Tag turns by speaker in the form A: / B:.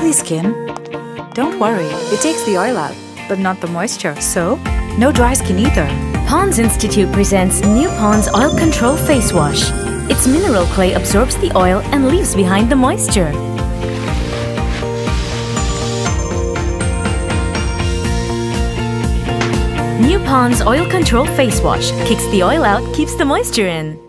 A: oily skin? Don't worry, it takes the oil out, but not the moisture, so no dry skin either.
B: Pond's Institute presents new Pond's Oil Control Face Wash. Its mineral clay absorbs the oil and leaves behind the moisture. New Pond's Oil Control Face Wash kicks the oil out, keeps the moisture in.